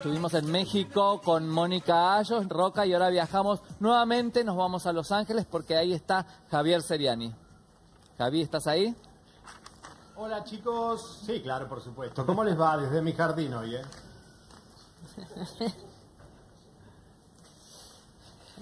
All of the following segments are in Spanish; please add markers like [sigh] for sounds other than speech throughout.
Estuvimos en México con Mónica Ayos, Roca, y ahora viajamos nuevamente, nos vamos a Los Ángeles porque ahí está Javier Seriani. Javi, ¿estás ahí? Hola chicos, sí, claro, por supuesto. ¿Cómo les va desde mi jardín hoy, eh? [laughs]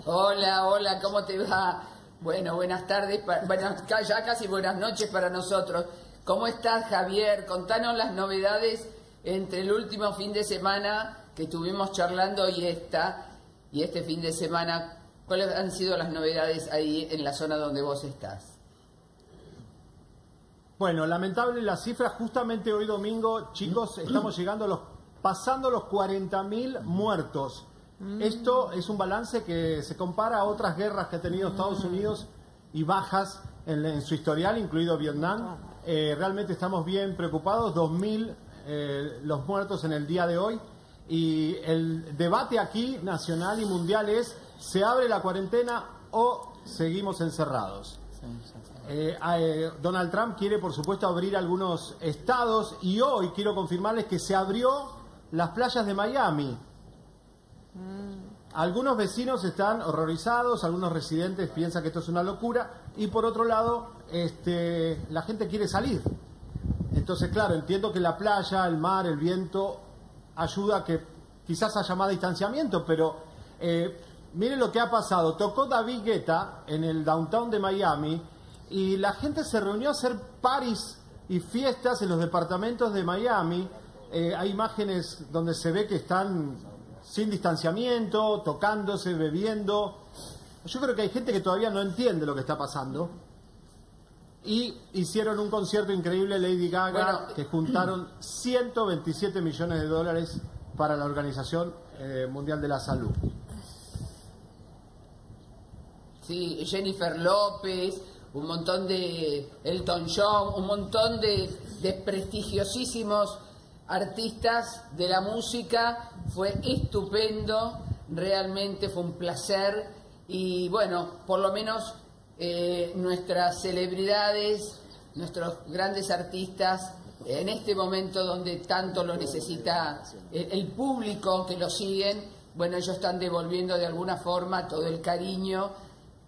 Hola, hola, ¿cómo te va? Bueno, buenas tardes, bueno, ya casi buenas noches para nosotros. ¿Cómo estás, Javier? Contanos las novedades entre el último fin de semana que estuvimos charlando y esta, y este fin de semana, ¿cuáles han sido las novedades ahí en la zona donde vos estás? Bueno, lamentable la cifra, justamente hoy domingo, chicos, estamos llegando a los, pasando los 40.000 muertos. Mm. Esto es un balance que se compara a otras guerras que ha tenido Estados mm. Unidos y bajas en, su historial, incluido Vietnam. Ah. Eh, realmente estamos bien preocupados, 2.000 eh, los muertos en el día de hoy. Y el debate aquí, nacional y mundial, es, ¿se abre la cuarentena o seguimos encerrados? Eh, eh, Donald Trump quiere, por supuesto, abrir algunos estados y hoy quiero confirmarles que se abrió las playas de Miami. Mm. Algunos vecinos están horrorizados, algunos residentes piensan que esto es una locura y por otro lado, este, la gente quiere salir. Entonces, claro, entiendo que la playa, el mar, el viento ayuda que quizás haya más distanciamiento, pero eh, miren lo que ha pasado. Tocó David Guetta en el downtown de Miami y la gente se reunió a hacer paris y fiestas en los departamentos de Miami. Eh, hay imágenes donde se ve que están sin distanciamiento, tocándose, bebiendo. Yo creo que hay gente que todavía no entiende lo que está pasando. Y hicieron un concierto increíble Lady Gaga que juntaron 127 millones de dólares para la Organización eh, Mundial de la Salud. Sí, Jennifer López, un montón de Elton John, un montón de, de prestigiosísimos artistas de la música. Fue estupendo, realmente fue un placer y bueno, por lo menos eh, nuestras celebridades, nuestros grandes artistas, en este momento donde tanto lo necesita el, público que lo siguen, bueno, ellos están devolviendo de alguna forma todo el cariño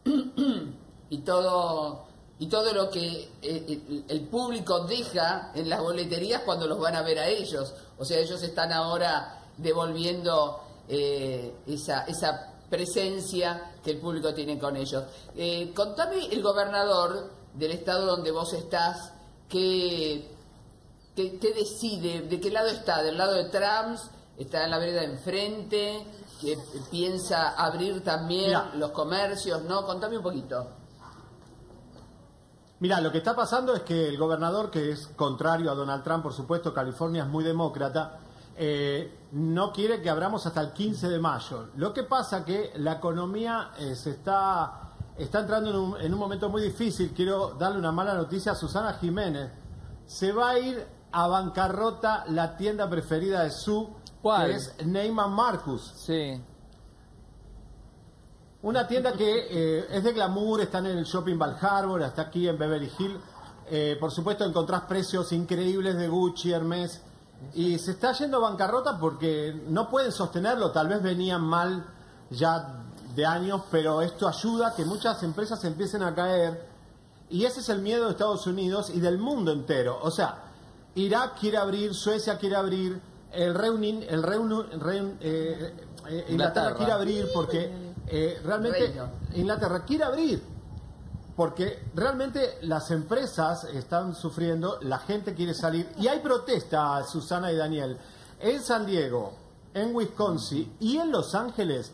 [clears throat] y todo y todo lo que eh, el, público deja en las boleterías cuando los van a ver a ellos. O sea, ellos están ahora devolviendo eh, esa, esa presencia que el público tiene con ellos. Eh, contame el gobernador del estado donde vos estás, ¿qué, qué, decide? ¿De qué lado está? ¿Del lado de Trump? ¿Está en la vereda enfrente? ¿Que piensa abrir también los comercios? ¿No? Contame un poquito. Mira, lo que está pasando es que el gobernador, que es contrario a Donald Trump, por supuesto, California es muy demócrata, eh, no quiere que abramos hasta el 15 de mayo. Lo que pasa que la economía eh, se está, está entrando en un, en un, momento muy difícil. Quiero darle una mala noticia a Susana Jiménez. Se va a ir a bancarrota la tienda preferida de su, que es Neyman Marcus. Sí. Una tienda que eh, es de glamour, está en el Shopping Val Harbor, está aquí en Beverly Hills. por supuesto encontrás precios increíbles de Gucci, Hermes, y se está yendo a bancarrota porque no pueden sostenerlo, tal vez venían mal ya de años, pero esto ayuda a que muchas empresas empiecen a caer. Y ese es el miedo de Estados Unidos y del mundo entero. O sea, Irak quiere abrir, Suecia quiere abrir, el Reunin, el Reun, eh, eh, Inglaterra quiere abrir porque eh, realmente Inglaterra quiere abrir porque realmente las empresas están sufriendo, la gente quiere salir y hay protesta, Susana y Daniel, en San Diego, en Wisconsin y en Los Ángeles.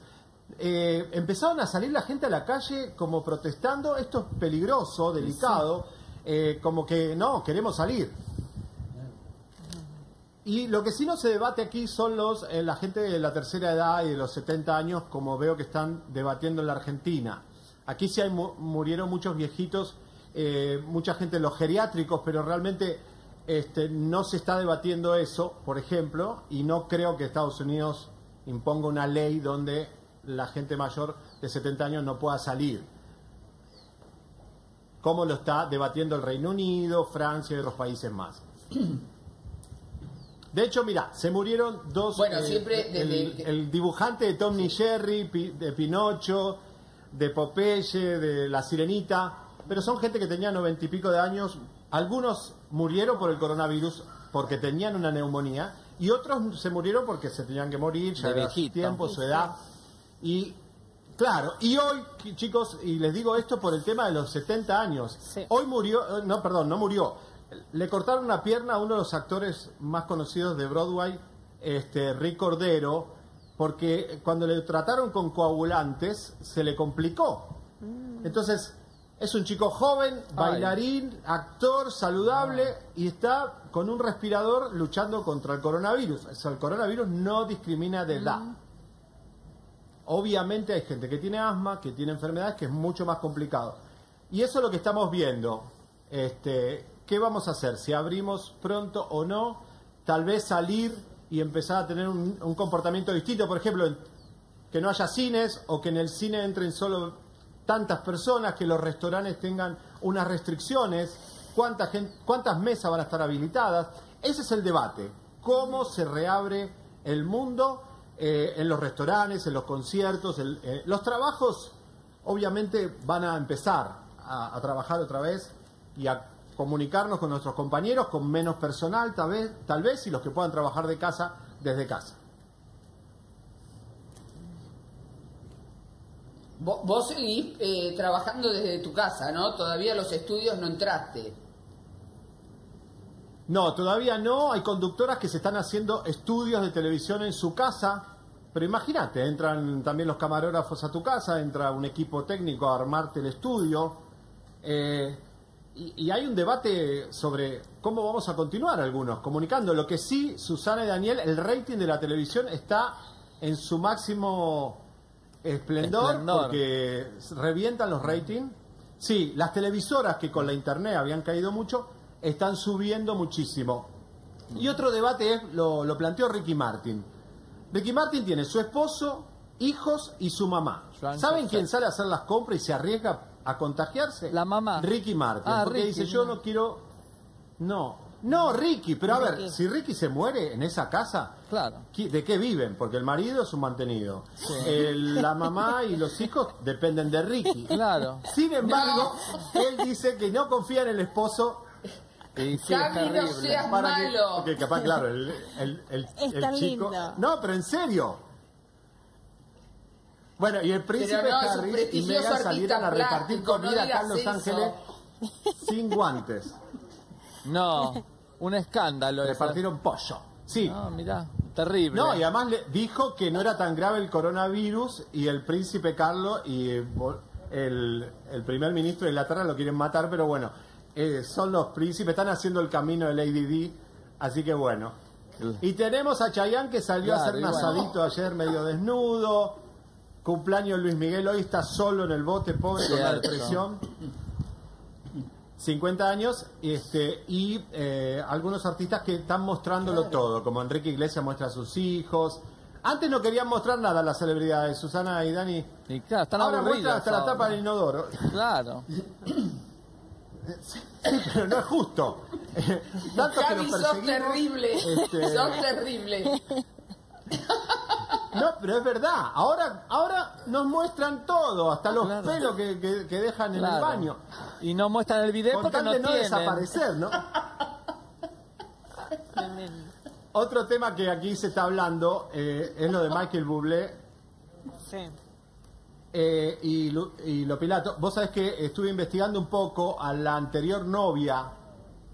Eh, empezaron a salir la gente a la calle como protestando, esto es peligroso, delicado, eh, como que no, queremos salir. Y lo que sí no se debate aquí son los eh, la gente de la tercera edad y de los 70 años, como veo que están debatiendo en la Argentina. Aquí sí hay, murieron muchos viejitos, eh, mucha gente en los geriátricos, pero realmente este, no se está debatiendo eso, por ejemplo, y no creo que Estados Unidos imponga una ley donde la gente mayor de 70 años no pueda salir. Como lo está debatiendo el Reino Unido, Francia y otros países más. De hecho, mira, se murieron dos. Bueno, eh, siempre el, desde- el dibujante de Tom y Jerry, de Pinocho, de Popeye, de La Sirenita. Pero son gente que tenía noventa y pico de años. Algunos murieron por el coronavirus porque tenían una neumonía. Y otros se murieron porque se tenían que morir, ya De era su tiempo, su edad. Y claro, y hoy, chicos, y les digo esto por el tema de los 70 años. Sí. Hoy murió, eh, no, perdón, no murió. Le cortaron una pierna a uno de los actores más conocidos de Broadway, este, Rick Cordero, porque cuando le trataron con coagulantes se le complicó. Entonces, es un chico joven, bailarín, actor, saludable y está con un respirador luchando contra el coronavirus. O sea, el coronavirus no discrimina de edad. Obviamente hay gente que tiene asma, que tiene enfermedades, que es mucho más complicado. Y eso es lo que estamos viendo. Este, ¿Qué vamos a hacer? Si abrimos pronto o no, tal vez salir y empezar a tener un, un comportamiento distinto. Por ejemplo, que no haya cines o que en el cine entren solo tantas personas, que los restaurantes tengan unas restricciones, cuánta gente, cuántas mesas van a estar habilitadas. Ese es el debate. ¿Cómo se reabre el mundo eh, en los restaurantes, en los conciertos? el- eh, los trabajos obviamente van a empezar a, a trabajar otra vez y a comunicarnos con nuestros compañeros con menos personal tal vez, tal vez y los que puedan trabajar de casa desde casa. Vos, seguís eh, trabajando desde tu casa, ¿no? Todavía a los estudios no entraste. No, todavía no. Hay conductoras que se están haciendo estudios de televisión en su casa. Pero imagínate, entran también los camarógrafos a tu casa, entra un equipo técnico a armarte el estudio. eh, y, y hay un debate sobre cómo vamos a continuar algunos, comunicando. Lo que sí, Susana y Daniel, el rating de la televisión está en su máximo esplendor, Esplendor. porque revientan los ratings. Sí, las televisoras que con la internet habían caído mucho, están subiendo muchísimo. Y otro debate es, lo, lo planteó Ricky Martin. Ricky Martin tiene su esposo, hijos y su mamá. ¿Saben quién sale a hacer las compras y se arriesga a contagiarse? La mamá. Ricky Martin. Ah, porque Ricky, dice, yo no. no quiero... No, no, Ricky, pero a ver, Ricky. si Ricky se muere en esa casa, Claro. ¿Qui- ¿De qué viven? Porque el marido es un mantenido. El- la mamá y los hijos dependen de Ricky. Claro. Sin embargo, él dice que no confía en el esposo Y sí, es Gaby, no terrible. seas para que, malo. porque capaz, claro, el, el- chico... lindo. No, pero en serio. Bueno, y el príncipe no, Harry y Meghan salieron a repartir comida acá en Los eso. Ángeles sin guantes. No, un escándalo. Repartieron pollo. Sí. No, mirá, terrible. No, y además le dijo que no era tan grave el coronavirus y el príncipe Carlos y eh, el, el primer ministro de Inglaterra lo quieren matar, pero bueno, eh, son los príncipes, están haciendo el camino del ADD, así que bueno. Y tenemos a Chayanne que salió a hacer un y bueno. asadito ayer medio desnudo. Cumpleaños Luis Miguel, hoy está solo en el bote, pobre, con la depresión. 50 años y este y eh, algunos artistas que están mostrándolo todo, como Enrique Iglesias muestra a sus hijos. Antes no querían mostrar nada las celebridades, Susana y Dani. Y claro, están Ahora muestran hasta la tapa del inodoro. Claro. Sí, [coughs] pero no es justo. [laughs] Tanto que Gaby, nos sos terrible. este, Sos terrible. [laughs] No, pero es verdad. Ahora, ahora nos muestran todo, hasta los Claro. pelos que, que- que dejan en el baño. Y no muestran el video Con porque tal no de no tienen. desaparecer, ¿no? [laughs] Otro tema que aquí se está hablando eh, es lo de Michael Bublé Sí. eh, y, Lu- y Lo Pilato. Vos sabés que estuve investigando un poco a la anterior novia,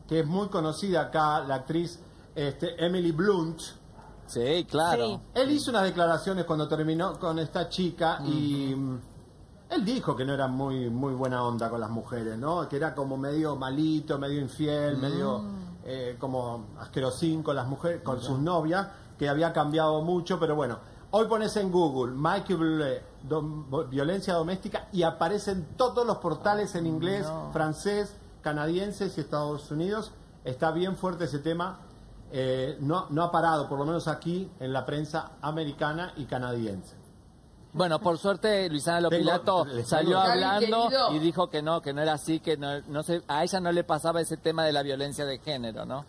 que es muy conocida acá, la actriz este, Emily Blunt. Sí, claro. Sí. Él hizo unas declaraciones cuando terminó con esta chica y mm, él dijo que no era muy muy buena onda con las mujeres, ¿no? Que era como medio malito, medio infiel, medio eh, como asquerosín con las mujeres, con sus novias, que había cambiado mucho, pero bueno. Hoy pones en Google Michael dom- violencia doméstica y aparecen todos los portales en inglés, No. francés, canadienses y Estados Unidos. Está bien fuerte ese tema. Eh, no, no ha parado, por lo menos aquí, en la prensa americana y canadiense. Bueno, por suerte Luisana Lopilato salió hablando querido. y dijo que no, que no era así, que no, no se, a ella no le pasaba ese tema de la violencia de género, ¿no?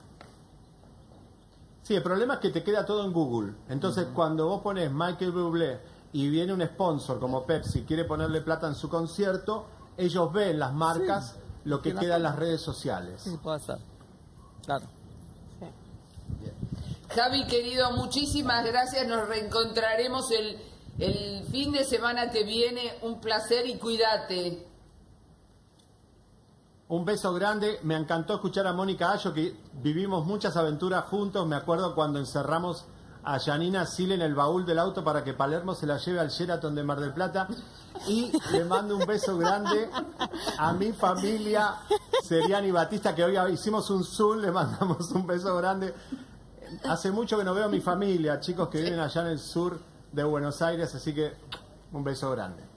Sí, el problema es que te queda todo en Google. Entonces, cuando vos pones Michael Bublé y viene un sponsor como Pepsi, quiere ponerle plata en su concierto, ellos ven las marcas, lo que queda en las redes sociales. Sí, puede ser. Claro. Javi, querido, muchísimas gracias. Nos reencontraremos el, el fin de semana que viene. Un placer y cuídate. Un beso grande. Me encantó escuchar a Mónica Ayo, que vivimos muchas aventuras juntos. Me acuerdo cuando encerramos a Janina Sil en el baúl del auto para que Palermo se la lleve al Sheraton de Mar del Plata. Y le mando un beso grande a mi familia, Seriani Batista, que hoy hicimos un Zoom. Le mandamos un beso grande. Hace mucho que no veo a mi familia, chicos que viven allá en el sur de Buenos Aires, así que un beso grande.